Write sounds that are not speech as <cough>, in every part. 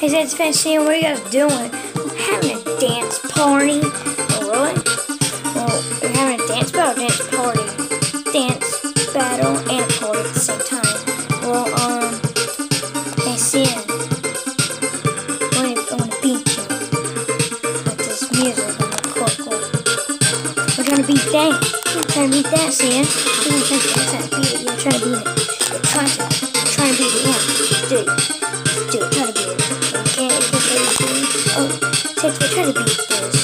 Hey, Zed's fan Sam, what are you guys doing? We're having a dance party. Oh, really? Well, we're having a dance battle, dance party, dance battle, and party at the same time. Well, um, hey, Sam, I want to, I want to beat you. Like this music on the cool. We're to beat that. We're trying to beat that, Sam. We're trying to, beat it. You're trying to beat it. You're trying to, beat it. Yeah, dude. Dude, try it. Oh, Six, we're trying to beat this.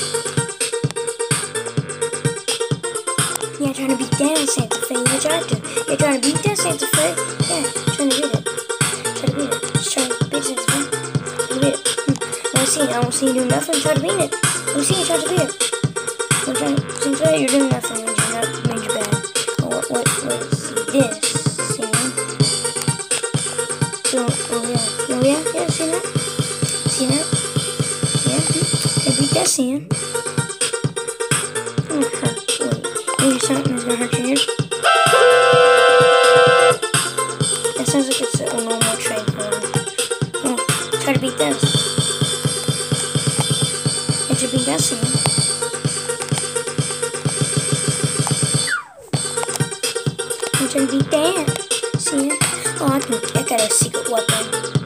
Yeah, trying to beat down Santa Fe. You're trying to. You're trying to beat down Santa Fe. Yeah, trying to beat it. Try to beat it. Just trying to beat Santa Fe. To beat it. Hmm. I don't see. I don't see you doing nothing. Try to beat it. I don't see you try to beat it. I'm trying. Santa Fe, you're doing nothing. You're not major bad. Oh, what? What? What is this? See? So, oh yeah. Oh yeah. Yeah. See that? See that? Hmm. Sand. Hurt. Wait. Maybe something is gonna hurt your ears. That sounds like it's a normal trade horn. Oh, try to beat this. You beat that sand? I'm trying to beat that. See it? Oh, I can. I got a secret weapon.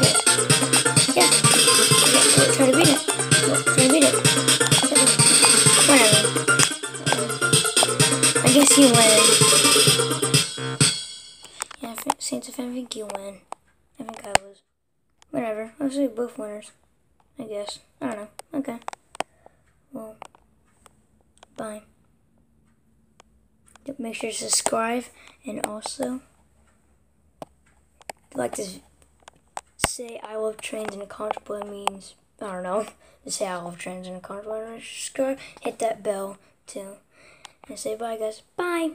guess you win. Yeah, since if I think you win. I think I was. Whatever. I'll say both winners. I guess. I don't know. Okay. Well, bye. Make sure to subscribe and also like to say I love trains in a comfortable means I don't know. <laughs> To say I love trains in a comfortable subscribe, hit that bell too. And say bye guys. Bye.